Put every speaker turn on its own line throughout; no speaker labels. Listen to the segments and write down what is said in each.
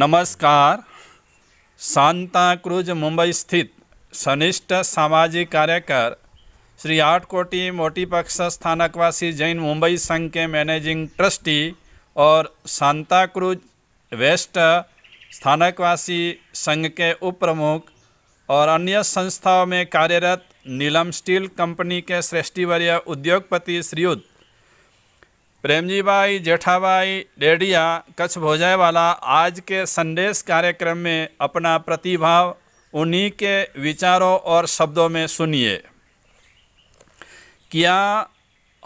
नमस्कार। Santa cruise Mumbai स्थित सनिष्ठ सामाजिक कार्यकर श्री आठ कोटि मोटी पक्ष स्थानकवासी जैन मुंबई संघ के मैनेजिंग ट्रस्टी और सांता क्रूज वेस्ट स्थानकवासी संघ के उप प्रमुख और अन्य संस्थाओं में कार्यरत नीलम स्टील कंपनी के श्रेष्ठीवर्य उद्योगपति श्रीयुक्त प्रेमजी भाई जेठाबाई डेडिया, कच्छ भोजाई वाला आज के संदेश कार्यक्रम में अपना प्रतिभाव उन्हीं के विचारों और शब्दों में सुनिए। क्या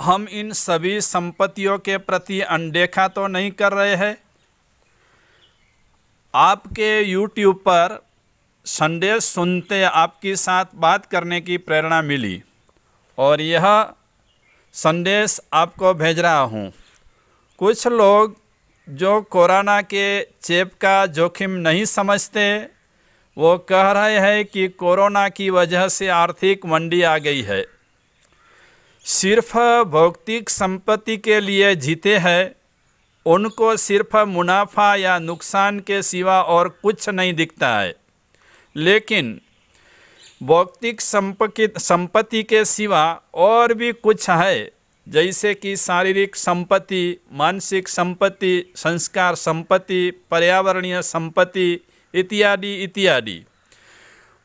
हम इन सभी संपत्तियों के प्रति अनदेखा तो नहीं कर रहे हैं? आपके YouTube पर संदेश सुनते आपके साथ बात करने की प्रेरणा मिली और यह संदेश आपको भेज रहा हूँ। कुछ लोग जो कोरोना के चेप का जोखिम नहीं समझते, वो कह रहे हैं कि कोरोना की वजह से आर्थिक मंदी आ गई है। सिर्फ़ भौतिक संपत्ति के लिए जीते हैं, उनको सिर्फ़ मुनाफा या नुकसान के सिवा और कुछ नहीं दिखता है। लेकिन भौतिक संपत्ति के सिवा और भी कुछ है, जैसे कि शारीरिक संपत्ति, मानसिक संपत्ति, संस्कार संपत्ति, पर्यावरणीय संपत्ति इत्यादि इत्यादि।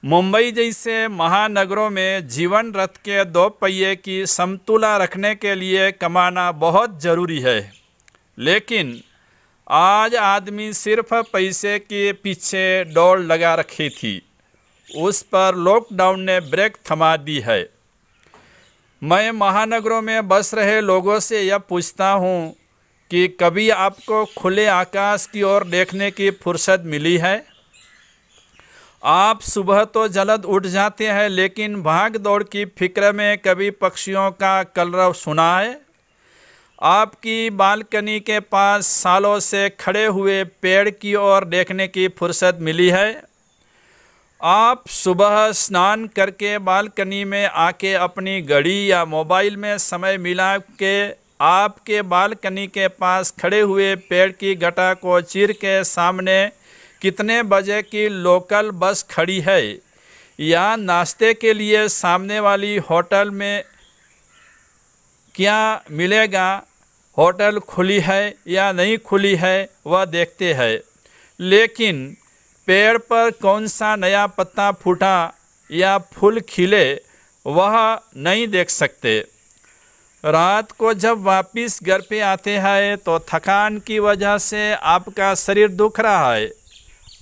मुंबई जैसे महानगरों में जीवन रथ के दो पहिए की समतुला रखने के लिए कमाना बहुत ज़रूरी है। लेकिन आज आदमी सिर्फ़ पैसे के पीछे दौड़ लगा रखी थी। उस पर लॉकडाउन ने ब्रेक थमा दी है। मैं महानगरों में बस रहे लोगों से यह पूछता हूँ कि कभी आपको खुले आकाश की ओर देखने की फुर्सत मिली है? आप सुबह तो जल्द उठ जाते हैं, लेकिन भाग दौड़ की फ़िक्र में कभी पक्षियों का कलरव सुना है? आपकी बालकनी के पास सालों से खड़े हुए पेड़ की ओर देखने की फुर्सत मिली है? आप सुबह स्नान करके बालकनी में आके अपनी घड़ी या मोबाइल में समय मिला के आपके बालकनी के पास खड़े हुए पेड़ की गटा को चीर के सामने कितने बजे की लोकल बस खड़ी है या नाश्ते के लिए सामने वाली होटल में क्या मिलेगा? होटल खुली है या नहीं खुली है, वह देखते हैं। लेकिन पेड़ पर कौन सा नया पत्ता फूटा या फूल खिले, वह नहीं देख सकते। रात को जब वापस घर पे आते हैं तो थकान की वजह से आपका शरीर दुख रहा है।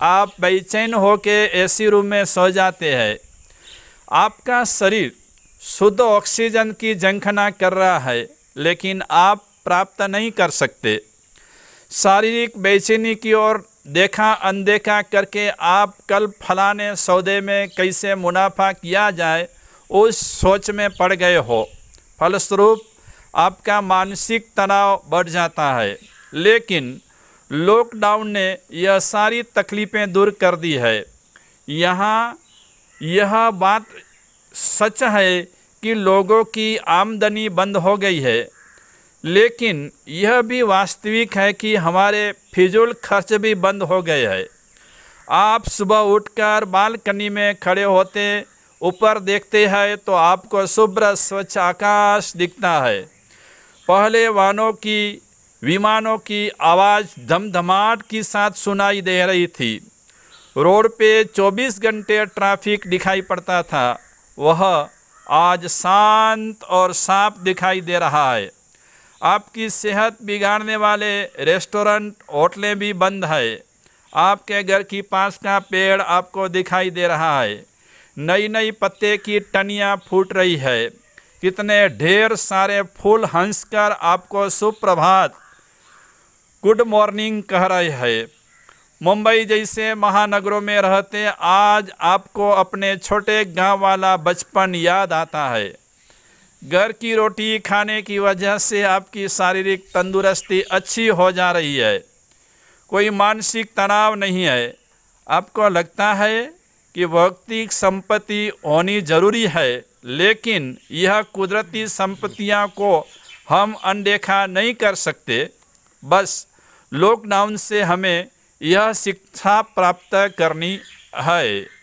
आप बेचैन होके एसी रूम में सो जाते हैं। आपका शरीर शुद्ध ऑक्सीजन की जंखना कर रहा है, लेकिन आप प्राप्त नहीं कर सकते। शारीरिक बेचैनी की ओर देखा अनदेखा करके आप कल फलाने सौदे में कैसे मुनाफा किया जाए, उस सोच में पड़ गए हो। फलस्वरूप आपका मानसिक तनाव बढ़ जाता है। लेकिन लॉकडाउन ने यह सारी तकलीफ़ें दूर कर दी है। यहाँ यह बात सच है कि लोगों की आमदनी बंद हो गई है। लेकिन यह भी वास्तविक है कि हमारे फिजूल खर्च भी बंद हो गए हैं। आप सुबह उठकर बालकनी में खड़े होते, ऊपर देखते हैं तो आपको शुभ्र स्वच्छ आकाश दिखता है। पहले वाहनों की, विमानों की आवाज़ धमधमाट के साथ सुनाई दे रही थी। रोड पे 24 घंटे ट्रैफ़िक दिखाई पड़ता था। वह आज शांत और साफ़ दिखाई दे रहा है। आपकी सेहत बिगाड़ने वाले रेस्टोरेंट, होटलें भी बंद है। आपके घर की पास का पेड़ आपको दिखाई दे रहा है। नई नई पत्ते की टनियाँ फूट रही है। कितने ढेर सारे फूल हंसकर आपको सुप्रभात। गुड मॉर्निंग कह रहे हैं। मुंबई जैसे महानगरों में रहते आज आपको अपने छोटे गाँव वाला बचपन याद आता है। घर की रोटी खाने की वजह से आपकी शारीरिक तंदुरुस्ती अच्छी हो जा रही है। कोई मानसिक तनाव नहीं है। आपको लगता है कि भौतिक संपत्ति होनी ज़रूरी है, लेकिन यह कुदरती संपत्तियाँ को हम अनदेखा नहीं कर सकते। बस लॉकडाउन से हमें यह शिक्षा प्राप्त करनी है।